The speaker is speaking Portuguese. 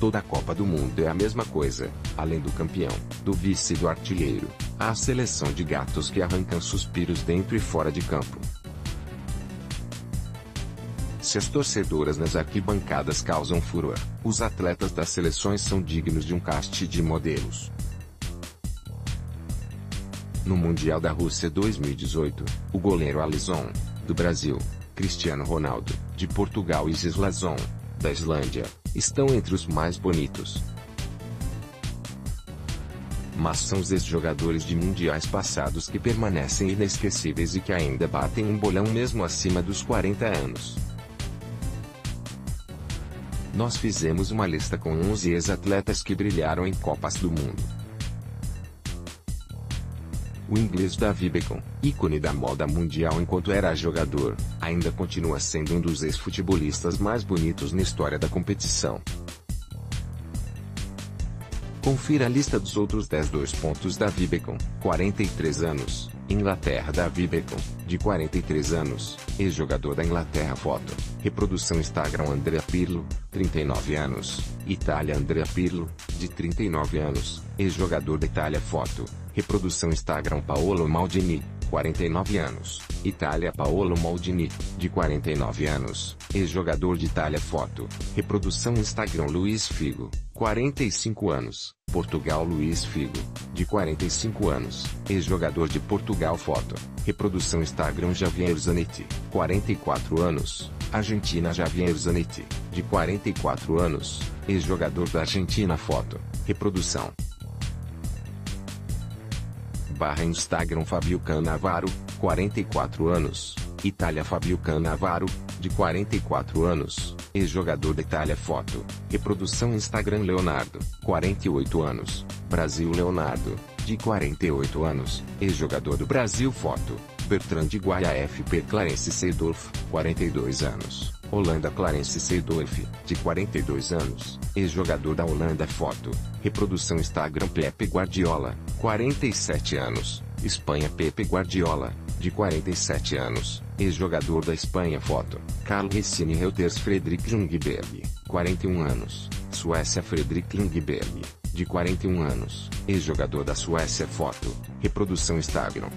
Toda a Copa do Mundo é a mesma coisa, além do campeão, do vice e do artilheiro, há a seleção de gatos que arrancam suspiros dentro e fora de campo. Se as torcedoras nas arquibancadas causam furor, os atletas das seleções são dignos de um cast de modelos. No Mundial da Rússia 2018, o goleiro Alisson, do Brasil, Cristiano Ronaldo, de Portugal e Gislazon, da Islândia, estão entre os mais bonitos. Mas são os ex-jogadores de mundiais passados que permanecem inesquecíveis e que ainda batem um bolão mesmo acima dos 40 anos. Nós fizemos uma lista com 11 ex-atletas que brilharam em Copas do Mundo. O inglês David Beckham, ícone da moda mundial enquanto era jogador, ainda continua sendo um dos ex-futebolistas mais bonitos na história da competição. Confira a lista dos outros 10 dois pontos Davi Beckham, 43 anos, Inglaterra Davi Beckham, de 43 anos, ex-jogador da Inglaterra Foto, reprodução Instagram Andrea Pirlo, 39 anos, Itália Andrea Pirlo, de 39 anos, ex-jogador da Itália Foto, reprodução Instagram Paolo Maldini, 49 anos, Itália Paolo Maldini, de 49 anos, ex-jogador de Itália Foto, reprodução Instagram Luiz Figo, 45 anos, Portugal Luiz Figo, de 45 anos, ex-jogador de Portugal Foto, reprodução Instagram Javier Zanetti, 44 anos, Argentina Javier Zanetti, de 44 anos, ex-jogador da Argentina Foto, reprodução. Barra Instagram Fabio Canavaro, 44 anos, Itália Fabio Canavaro, de 44 anos, ex-jogador da Itália Foto, reprodução. Instagram Leonardo, 48 anos, Brasil Leonardo, de 48 anos, ex-jogador do Brasil Foto, Bertrand de Guaia FP Clarence Seydorf, 42 anos, Holanda Clarence Seydorf, de 42 anos, ex-jogador da Holanda Foto, reprodução Instagram Pepe Guardiola, 47 anos, Espanha Pepe Guardiola, de 47 anos, ex-jogador da Espanha Foto, Carlo Ressini Reuters Fredrik Ljungberg, 41 anos, Suécia Fredrik Ljungberg, de 41 anos, ex-jogador da Suécia Foto, reprodução Instagram.